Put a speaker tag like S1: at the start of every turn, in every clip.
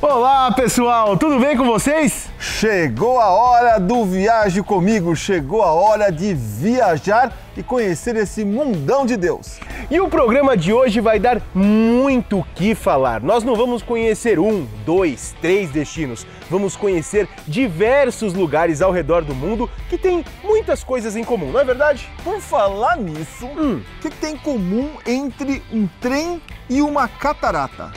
S1: Olá pessoal, tudo bem com vocês?
S2: Chegou a hora do Viaje Comigo, chegou a hora de viajar e conhecer esse mundão de Deus.
S1: E o programa de hoje vai dar muito o que falar. Nós não vamos conhecer um, dois, três destinos, vamos conhecer diversos lugares ao redor do mundo que têm muitas coisas em comum, não é verdade?
S2: Por falar nisso, o
S1: Hum.
S2: que, que tem em comum entre um trem e uma catarata?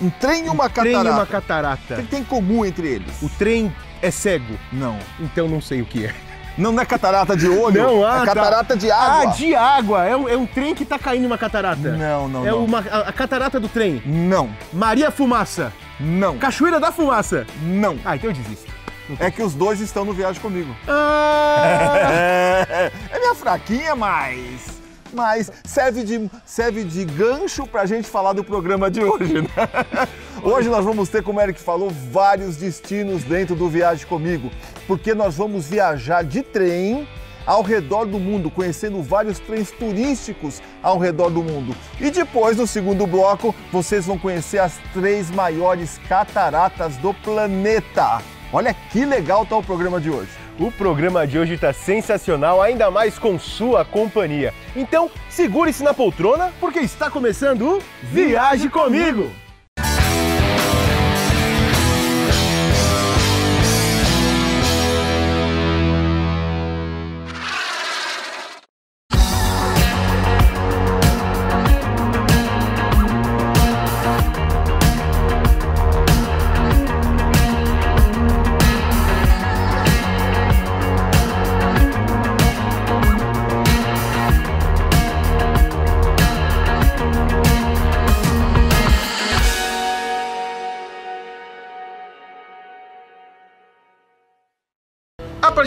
S2: Um trem e uma
S1: Trem
S2: catarata.
S1: e uma
S2: O
S1: catarata.
S2: que, que tem em comum entre eles?
S1: O trem é cego,
S2: Não.
S1: então não sei o que é.
S2: Não, não é catarata de olho,
S1: Não, ah,
S2: é
S1: tá.
S2: catarata de água.
S1: Ah, de água! É um, é um trem que tá caindo uma catarata.
S2: Não, não,
S1: É
S2: não.
S1: uma, a, a catarata do trem.
S2: Não,
S1: Maria Fumaça.
S2: não,
S1: Cachoeira da Fumaça.
S2: não.
S1: Ah, então eu desisto.
S2: É que os dois estão no Viagem Comigo.
S1: Ah!
S2: É, é minha fraquinha, mas. Mas serve de, serve de gancho pra gente falar do programa de hoje, né? Hoje nós vamos ter, como o Eric falou, vários destinos dentro do Viagem Comigo, porque nós vamos viajar de trem ao redor do mundo, conhecendo vários trens turísticos ao redor do mundo. E depois, no segundo bloco, vocês vão conhecer as três maiores cataratas do planeta. Olha que legal tá o programa de hoje.
S1: O programa de hoje está sensacional, ainda mais com sua companhia. Então, segure-se na poltrona, porque está começando o Viaje Comigo!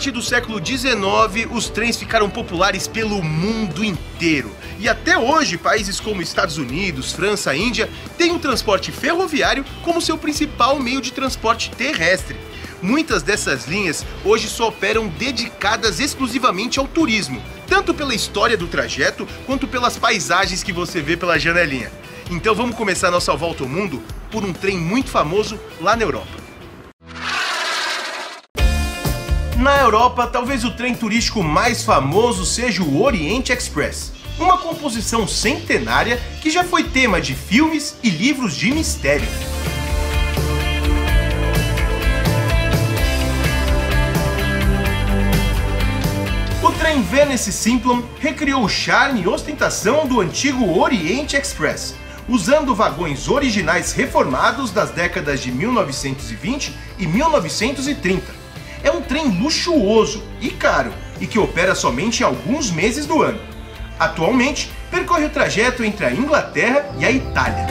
S1: Partir do século XIX, os trens ficaram populares pelo mundo inteiro. E até hoje, países como Estados Unidos, França, Índia têm o transporte ferroviário como seu principal meio de transporte terrestre. Muitas dessas linhas hoje só operam dedicadas exclusivamente ao turismo, tanto pela história do trajeto quanto pelas paisagens que você vê pela janelinha. Então vamos começar nossa volta ao mundo por um trem muito famoso lá na Europa. Na Europa, talvez o trem turístico mais famoso seja o Oriente Express, uma composição centenária que já foi tema de filmes e livros de mistério. O trem Venice Simplon recriou o charme e ostentação do antigo Oriente Express, usando vagões originais reformados das décadas de 1920 e 1930. Trem luxuoso e caro e que opera somente alguns meses do ano. Atualmente, percorre o trajeto entre a Inglaterra e a Itália.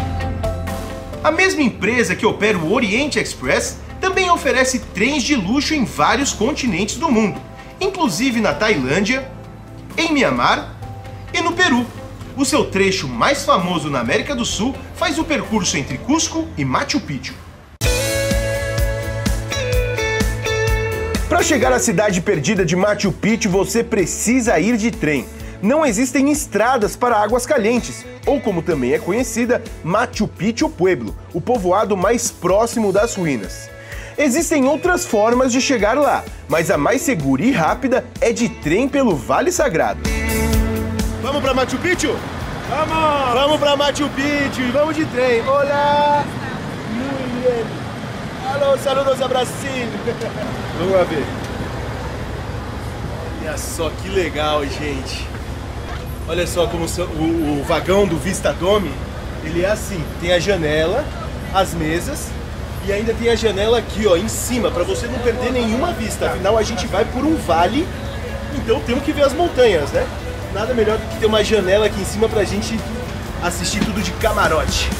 S1: A mesma empresa que opera o Oriente Express também oferece trens de luxo em vários continentes do mundo, inclusive na Tailândia, em Mianmar e no Peru. O seu trecho mais famoso na América do Sul faz o percurso entre Cusco e Machu Picchu. Para chegar à cidade perdida de Machu Picchu, você precisa ir de trem. Não existem estradas para Águas Calientes, ou como também é conhecida, Machu Picchu Pueblo, o povoado mais próximo das ruínas. Existem outras formas de chegar lá, mas a mais segura e rápida é de trem pelo Vale Sagrado. Vamos para Machu Picchu? Vamos! Vamos para Machu Picchu e vamos de trem. Olá! Muito bem. Alô, saludos a Brasil! Vamos lá ver. Olha só que legal, gente. Olha só como o, o vagão do Vista Dome, ele é assim, tem a janela, as mesas e ainda tem a janela aqui, ó, em cima, para você não perder nenhuma vista. Afinal, a gente vai por um vale, então temos que ver as montanhas, né? Nada melhor do que ter uma janela aqui em cima pra gente assistir tudo de camarote.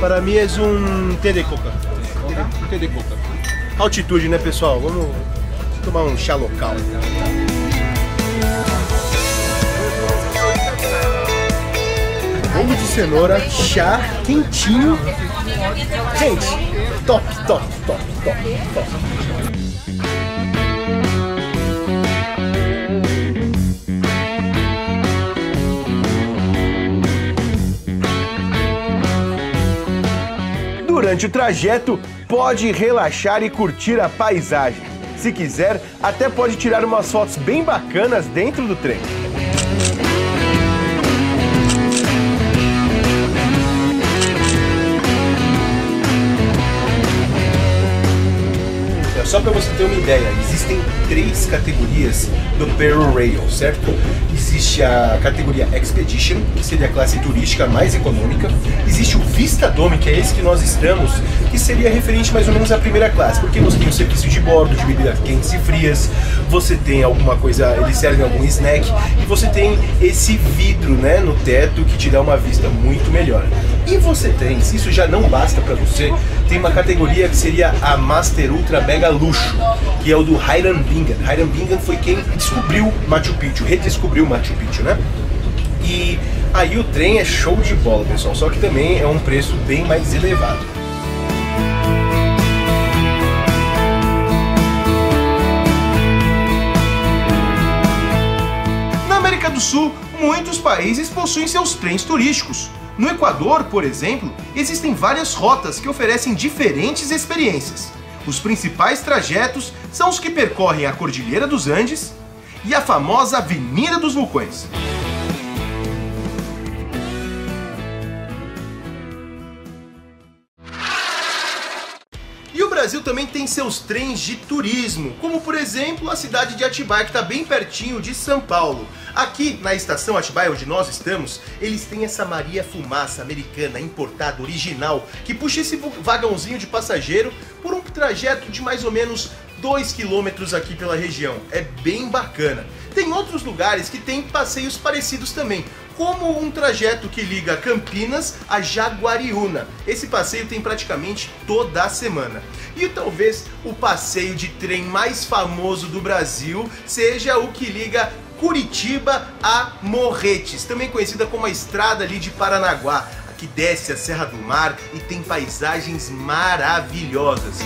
S1: Para mim é um té de coca. De coca. Altitude, né, pessoal? Vamos tomar um chá local. cenoura, chá quentinho. Gente, top, top, top, top, top. Durante o trajeto, pode relaxar e curtir a paisagem. Se quiser, até pode tirar umas fotos bem bacanas dentro do trem. Só para você ter uma ideia, existem três categorias do Pearl Rail, certo? Existe a categoria Expedition, que seria a classe turística mais econômica. Existe o Vista Dome, que é esse que nós estamos, que seria referente mais ou menos à primeira classe, porque você tem o serviço de bordo, de bebidas quentes e frias, você tem alguma coisa, eles servem algum snack, e você tem esse vidro né, no teto que te dá uma vista muito melhor. E você tem, se isso já não basta para você, tem uma categoria que seria a Master Ultra Mega Luxo, que é o do Hiram Bingham. Hiram Bingham foi quem descobriu Machu Picchu, redescobriu Machu Picchu, né? E aí o trem é show de bola, pessoal, só que também é um preço bem mais elevado. Na América do Sul, muitos países possuem seus trens turísticos. No Equador, por exemplo, existem várias rotas que oferecem diferentes experiências. Os principais trajetos são os que percorrem a Cordilheira dos Andes e a famosa Avenida dos Vulcões. Também tem seus trens de turismo, como por exemplo a cidade de Atibaia, que está bem pertinho de São Paulo. Aqui na estação Atibaia, onde nós estamos, eles têm essa Maria Fumaça americana, importada, original, que puxa esse vagãozinho de passageiro por um trajeto de mais ou menos 2 quilômetros aqui pela região. É bem bacana. Tem outros lugares que têm passeios parecidos também, como um trajeto que liga Campinas a Jaguariúna. Esse passeio tem praticamente toda a semana. E talvez o passeio de trem mais famoso do Brasil seja o que liga Curitiba a Morretes, também conhecida como a estrada ali de Paranaguá, que desce a Serra do Mar e tem paisagens maravilhosas.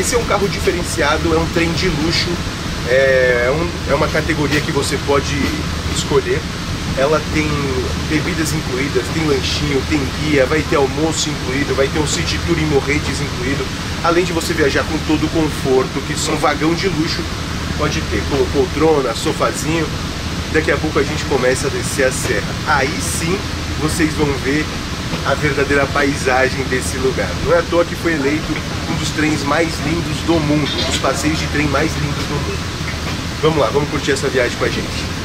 S1: Esse é um carro diferenciado, é um trem de luxo, é, um, é uma categoria que você pode escolher. Ela tem bebidas incluídas, tem lanchinho, tem guia, vai ter almoço incluído, vai ter um city tour em Morretes incluído, além de você viajar com todo o conforto, que um vagão de luxo pode ter, poltrona, sofazinho. Daqui a pouco a gente começa a descer a serra. Aí sim vocês vão ver a verdadeira paisagem desse lugar. Não é à toa que foi eleito um dos trens mais lindos do mundo, um dos passeios de trem mais lindos do mundo. Vamos lá, vamos curtir essa viagem com a gente.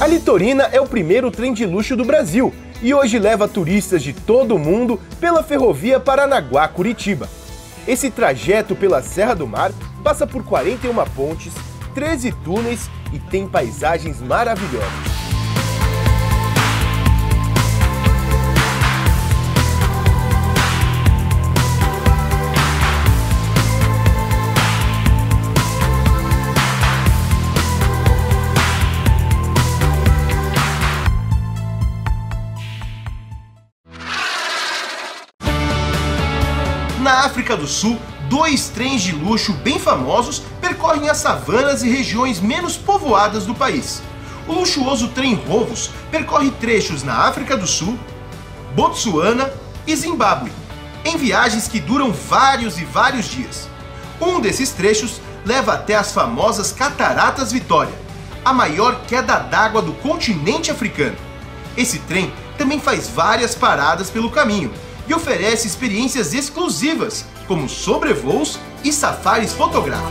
S1: A Litorina é o primeiro trem de luxo do Brasil e hoje leva turistas de todo o mundo pela ferrovia Paranaguá-Curitiba. Esse trajeto pela Serra do Mar passa por 41 pontes, 13 túneis e tem paisagens maravilhosas. África do Sul, dois trens de luxo bem famosos percorrem as savanas e regiões menos povoadas do país. O luxuoso trem Rovos percorre trechos na África do Sul, Botsuana e Zimbábue, em viagens que duram vários e vários dias. Um desses trechos leva até as famosas Cataratas Vitória, a maior queda d'água do continente africano. Esse trem também faz várias paradas pelo caminho, e oferece experiências exclusivas, como sobrevoos e safaris fotográficos.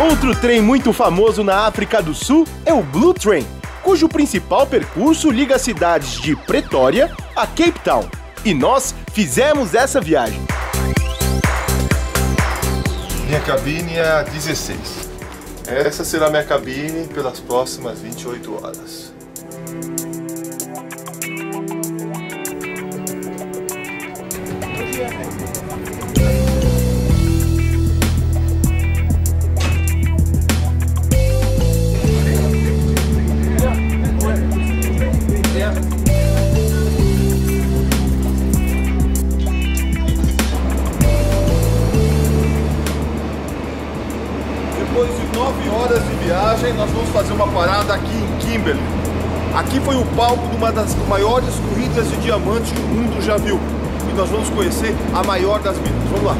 S1: Outro trem muito famoso na África do Sul é o Blue Train, cujo principal percurso liga as cidades de Pretória a Cape Town. E nós fizemos essa viagem.
S2: Minha cabine é a 16. Essa será minha cabine pelas próximas 28 horas. Aqui foi o palco de uma das maiores corridas de diamantes que o mundo já viu. E nós vamos conhecer a maior das minas. Vamos lá.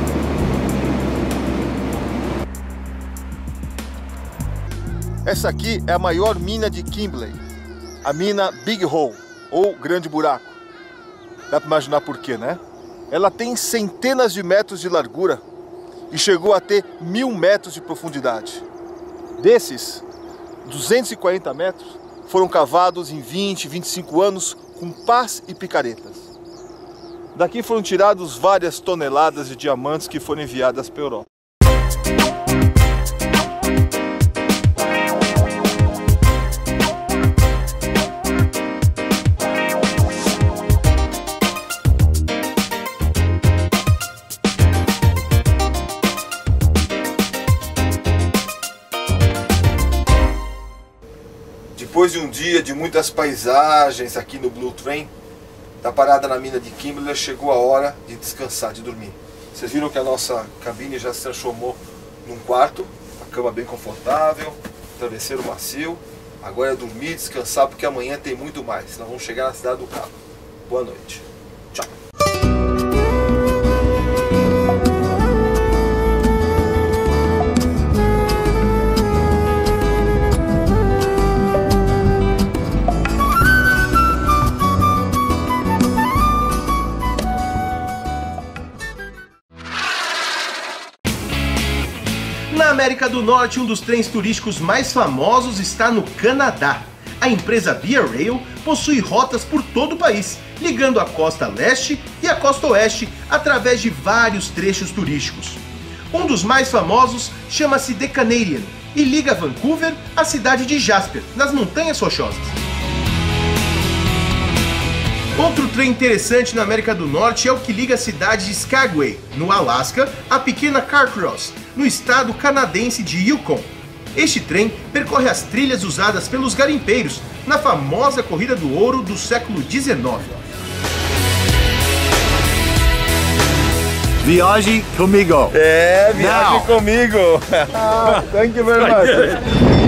S2: Essa aqui é a maior mina de Kimberley, a mina Big Hole, ou Grande Buraco. Dá para imaginar por quê, né? Ela tem centenas de metros de largura e chegou a ter mil metros de profundidade. Desses, 240 metros foram cavados em 20, 25 anos com pás e picaretas. Daqui foram tirados várias toneladas de diamantes que foram enviadas para a Europa. De um dia de muitas paisagens aqui no Blue Train, da parada na mina de Kimberley, chegou a hora de descansar, de dormir. Vocês viram que a nossa cabine já se transformou num quarto, a cama bem confortável, travesseiro macio. Agora é dormir, descansar, porque amanhã tem muito mais. Nós vamos chegar na cidade do Cabo. Boa noite.
S1: Do Norte, um dos trens turísticos mais famosos está no Canadá. A empresa Via Rail possui rotas por todo o país, ligando a costa leste e a costa oeste através de vários trechos turísticos. Um dos mais famosos chama-se The Canadian e liga Vancouver à cidade de Jasper, nas Montanhas Rochosas. Outro trem interessante na América do Norte é o que liga a cidade de Skagway, no Alasca, à pequena Carcross, no estado canadense de Yukon. Este trem percorre as trilhas usadas pelos garimpeiros na famosa corrida do ouro do século XIX.
S3: Viaje comigo.
S4: É, viaje
S3: Now.
S4: comigo. Ah, Thank you very much.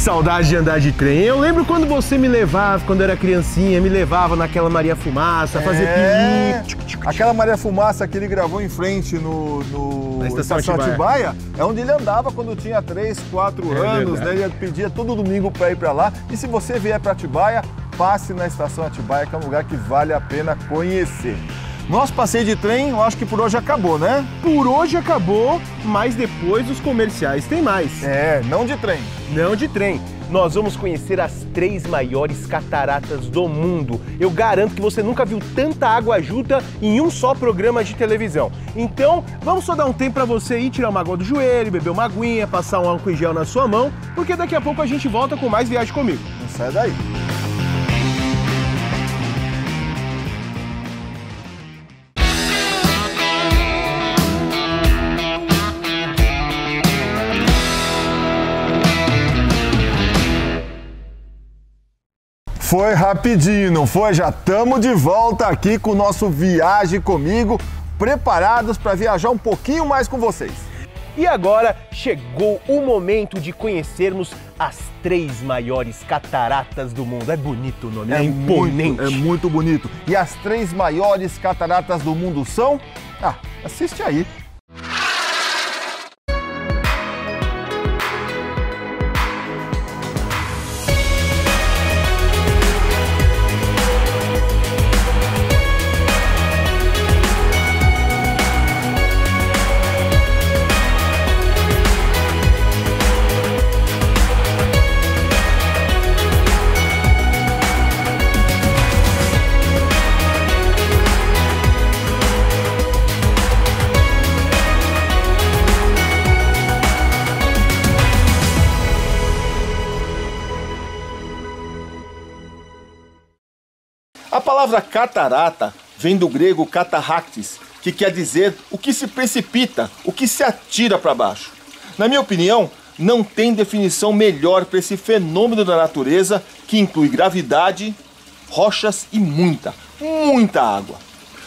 S1: Saudade de andar de trem. Eu lembro quando você me levava, quando eu era criancinha, me levava naquela Maria Fumaça, fazer
S4: É, aquela Maria Fumaça que ele gravou em frente no, no
S1: Na estação
S4: Atibaia.
S1: Atibaia.
S4: é onde ele andava quando tinha 3, 4
S1: É
S4: anos, né?
S1: verdade.
S4: Ele pedia todo domingo para ir para lá. E se você vier para Atibaia, passe na estação Atibaia, que é um lugar que vale a pena conhecer. Nosso passeio de trem, eu acho que por hoje acabou, né?
S1: Por hoje acabou, mas depois os comerciais tem mais.
S4: É, não de trem.
S1: Não de trem. Nós vamos conhecer as três maiores cataratas do mundo. Eu garanto que você nunca viu tanta água junta em um só programa de televisão. Então, vamos só dar um tempo para você ir tirar uma água do joelho, beber uma aguinha, passar um álcool em gel na sua mão, porque daqui a pouco a gente volta com mais viagem comigo.
S4: Não sai daí. Foi rapidinho, não foi? Já estamos de volta aqui com o nosso Viagem Comigo, preparados para viajar um pouquinho mais com vocês.
S1: E agora chegou o momento de conhecermos as três maiores cataratas do mundo. É bonito o nome, é, é imponente.
S4: Muito, é muito bonito. E as três maiores cataratas do mundo são? Ah, assiste aí.
S2: Palavra catarata vem do grego catarractis, que quer dizer o que se precipita, o que se atira para baixo. Na minha opinião, não tem definição melhor para esse fenômeno da natureza que inclui gravidade, rochas e muita, muita água.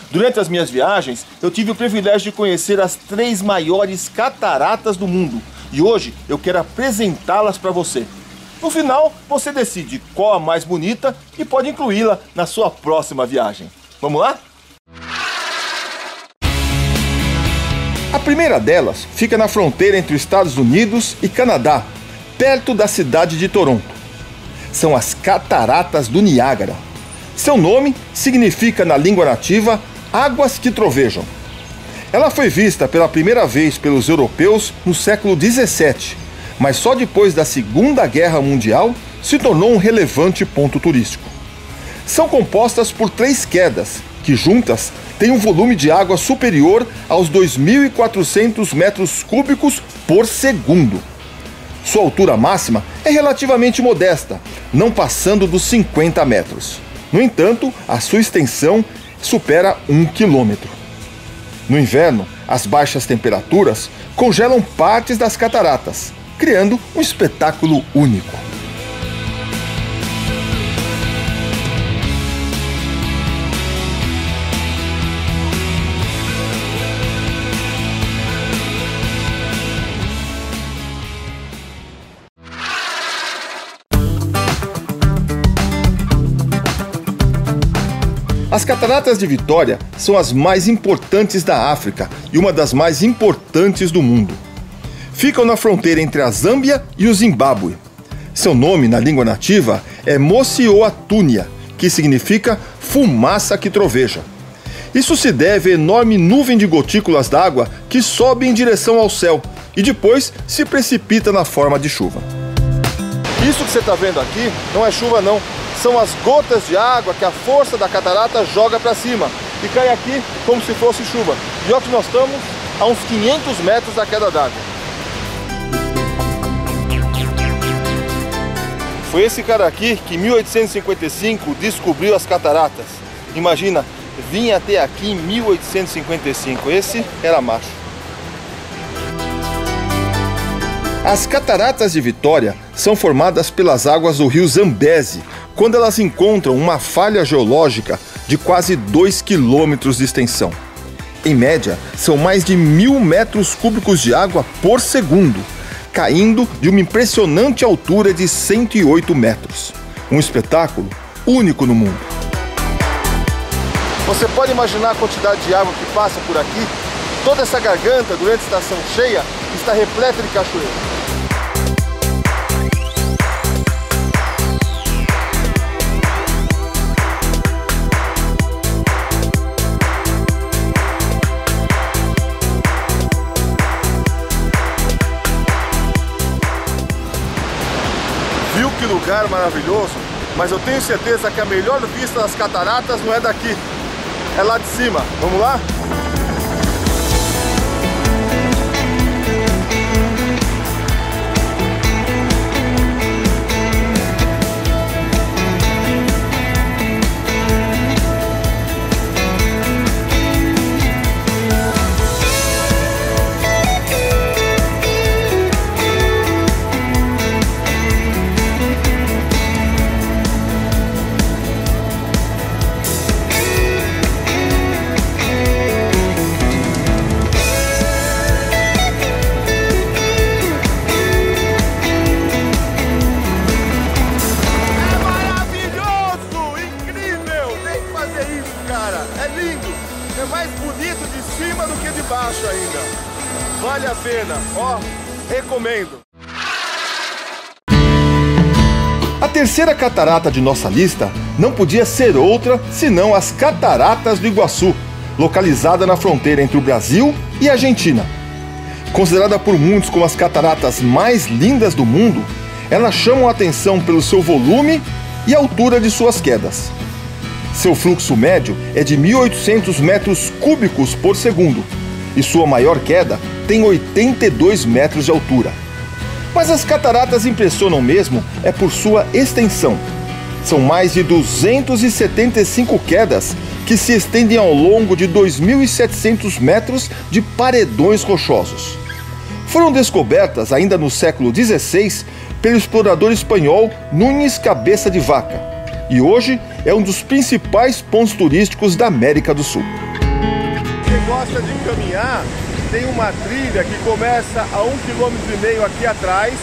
S2: Durante as minhas viagens, eu tive o privilégio de conhecer as três maiores cataratas do mundo e hoje eu quero apresentá-las para você. No final, você decide qual a mais bonita e pode incluí-la na sua próxima viagem. Vamos lá? A primeira delas fica na fronteira entre os Estados Unidos e Canadá, perto da cidade de Toronto. São as Cataratas do Niágara. Seu nome significa na língua nativa águas que trovejam. Ela foi vista pela primeira vez pelos europeus no século 17 mas só depois da Segunda Guerra Mundial se tornou um relevante ponto turístico. São compostas por três quedas, que juntas têm um volume de água superior aos 2.400 metros cúbicos por segundo. Sua altura máxima é relativamente modesta, não passando dos 50 metros. No entanto, a sua extensão supera um quilômetro. No inverno, as baixas temperaturas congelam partes das cataratas, criando um espetáculo único. As cataratas de Vitória são as mais importantes da África e uma das mais importantes do mundo ficam na fronteira entre a Zâmbia e o Zimbábue. Seu nome na língua nativa é Mocioatúnia, que significa fumaça que troveja. Isso se deve à enorme nuvem de gotículas d'água que sobe em direção ao céu e depois se precipita na forma de chuva. Isso que você está vendo aqui não é chuva não, são as gotas de água que a força da catarata joga para cima e cai aqui como se fosse chuva. E olha que nós estamos a uns 500 metros da queda d'água. Foi esse cara aqui que em 1855 descobriu as cataratas. Imagina, vinha até aqui em 1855. Esse era macho. As cataratas de Vitória são formadas pelas águas do rio Zambeze, quando elas encontram uma falha geológica de quase 2 quilômetros de extensão. Em média, são mais de mil metros cúbicos de água por segundo, caindo de uma impressionante altura de 108 metros. Um espetáculo único no mundo. Você pode imaginar a quantidade de água que passa por aqui? Toda essa garganta, durante a estação cheia, está repleta de cachoeiras. Lugar maravilhoso, mas eu tenho certeza que a melhor vista das cataratas não é daqui, é lá de cima. Vamos lá? Pena, ó, recomendo.
S4: A terceira catarata de nossa lista não podia ser outra senão as Cataratas do Iguaçu, localizada na fronteira entre o Brasil e a Argentina. Considerada por muitos como as cataratas mais lindas do mundo, elas chamam a atenção pelo seu volume e altura de suas quedas. Seu fluxo médio é de 1.800 metros cúbicos por segundo e sua maior queda tem 82 metros de altura. Mas as cataratas impressionam mesmo é por sua extensão. São mais de 275 quedas que se estendem ao longo de 2.700 metros de paredões rochosos. Foram descobertas ainda no século XVI pelo explorador espanhol Nunes Cabeça de Vaca e hoje é um dos principais pontos turísticos da América do Sul.
S2: Gosta de caminhar, tem uma trilha que começa a um quilômetro e meio aqui atrás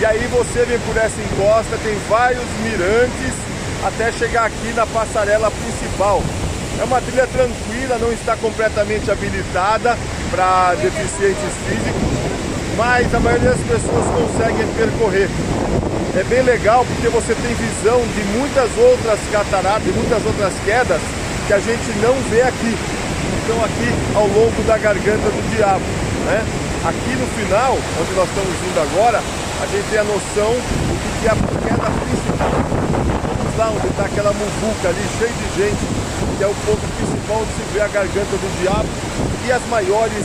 S2: e aí você vem por essa encosta, tem vários mirantes até chegar aqui na passarela principal. É uma trilha tranquila, não está completamente habilitada para deficientes físicos, mas a maioria das pessoas conseguem percorrer. É bem legal porque você tem visão de muitas outras cataratas, de muitas outras quedas que a gente não vê aqui. Então aqui ao longo da garganta do diabo, né? Aqui no final, onde nós estamos indo agora, a gente tem a noção do que é a queda principal. Vamos lá onde está aquela muvuca ali, cheia de gente, que é o ponto principal onde se vê a garganta do diabo e as maiores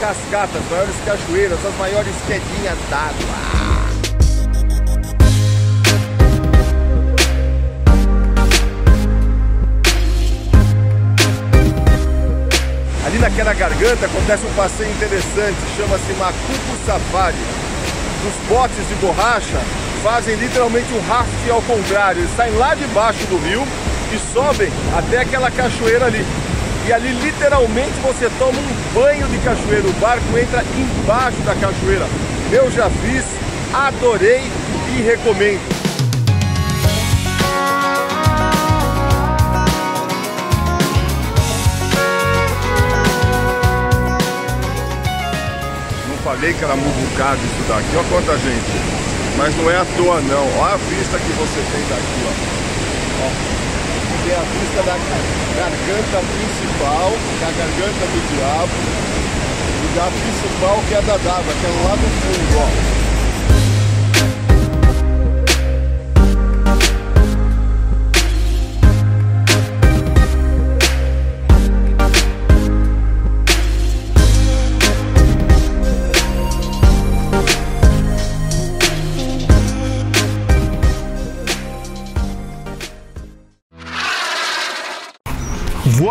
S2: cascatas, as maiores cachoeiras, as maiores quedinhas d'água. Ali naquela garganta acontece um passeio interessante, chama-se Macuco Safari. Os botes de borracha fazem literalmente um raft ao contrário. Eles saem lá debaixo do rio e sobem até aquela cachoeira ali. E ali literalmente você toma um banho de cachoeira. O barco entra embaixo da cachoeira. Eu já fiz, adorei e recomendo. Falei que era muvucado isso daqui, olha quanta gente. Mas não é à toa não, olha a vista que você tem daqui, ó. ó. Tem a vista da garganta principal, da garganta do diabo, e da principal que é da d'água, que é lá do fundo, ó.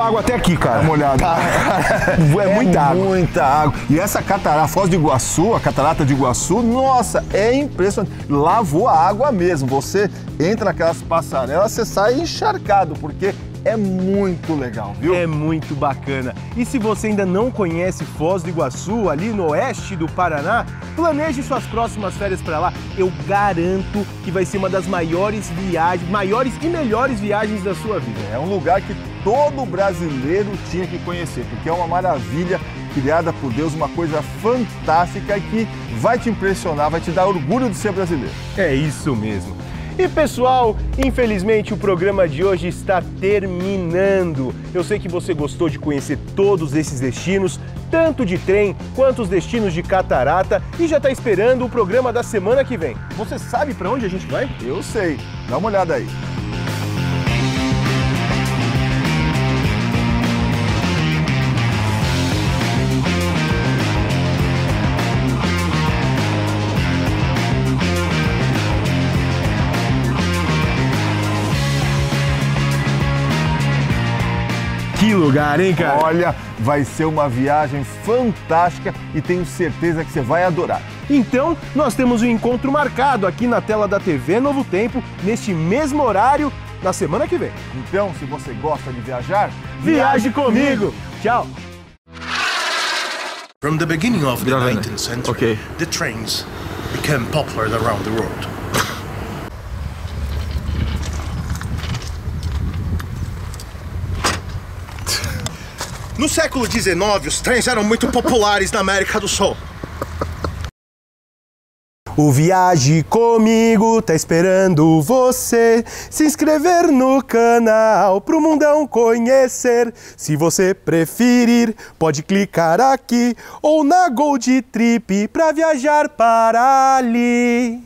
S1: Água até aqui, cara.
S4: Dá uma olhada.
S1: É muita água.
S4: Muita água. E essa catarata, a Foz do Iguaçu, a catarata de Iguaçu, nossa, é impressionante. Lá voa água mesmo. Você entra naquelas passarelas, você sai encharcado, porque é muito legal, viu?
S1: É muito bacana. E se você ainda não conhece Foz do Iguaçu, ali no oeste do Paraná, planeje suas próximas férias para lá. Eu garanto que vai ser uma das maiores viagens, maiores e melhores viagens da sua vida.
S4: É um lugar que todo brasileiro tinha que conhecer, porque é uma maravilha criada por Deus, uma coisa fantástica que vai te impressionar, vai te dar orgulho de ser brasileiro.
S1: É isso mesmo. E pessoal, infelizmente o programa de hoje está terminando. Eu sei que você gostou de conhecer todos esses destinos, tanto de trem quanto os destinos de catarata, e já está esperando o programa da semana que vem. Você sabe para onde a gente vai?
S4: Eu sei, dá uma olhada aí.
S1: Lugar, hein, cara?
S4: Olha, vai ser uma viagem fantástica e tenho certeza que você vai adorar.
S1: Então, nós temos um encontro marcado aqui na tela da TV Novo Tempo, neste mesmo horário, na semana que vem.
S4: Então, se você gosta de viajar,
S1: Viaje comigo! Tchau!
S5: From the beginning of the 19th century,
S1: Okay.
S5: the trains became popular around the world. No século XIX, os trens eram muito populares na América do Sul.
S1: O Viaje Comigo tá esperando você se inscrever no canal pro mundão conhecer. Se você preferir, pode clicar aqui ou na Gold Trip pra viajar para ali.